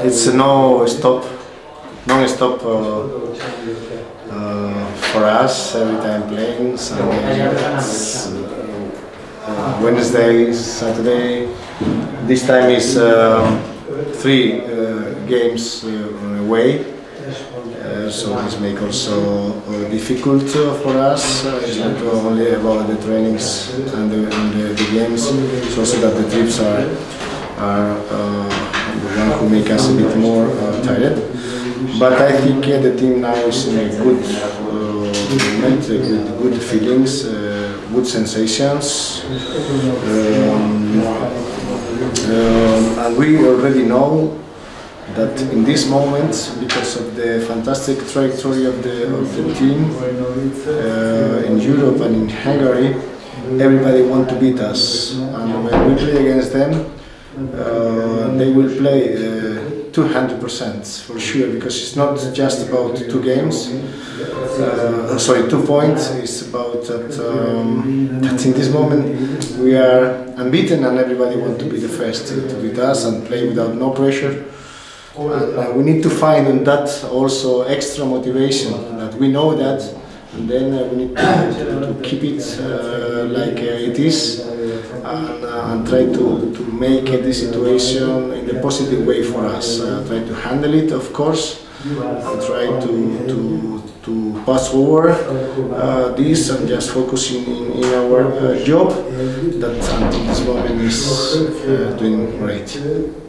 it's no stop, non-stop uh, uh, for us every time playing. Sundays, uh, Wednesday, Saturday. This time is um, three uh, games uh, away. Uh, so this makes also uh, difficult uh, for us. Uh, it's not only about the trainings and the, and the, the games, it's also that the trips are, are make us a bit more uh, tired. But I think the team now is in a good uh, moment, uh, good, feelings, uh, good sensations. Um, um, and we already know that in this moment, because of the fantastic trajectory of the, of the team uh, in Europe and in Hungary, everybody want to beat us. And when we play against them, uh, they will play uh, 200% for sure, because it's not just about two games, uh, sorry, two points. It's about that, um, that in this moment we are unbeaten and everybody wants to be the first to beat us and play without no pressure. And uh, we need to find in that also extra motivation that we know that, and then uh, we need to, to keep it uh, like uh, it is, and, uh, and try to, to make this situation in a positive way for us. Uh, try to handle it, of course, and try to to, to pass over uh, this and just focusing in, in our job that until this moment is doing great.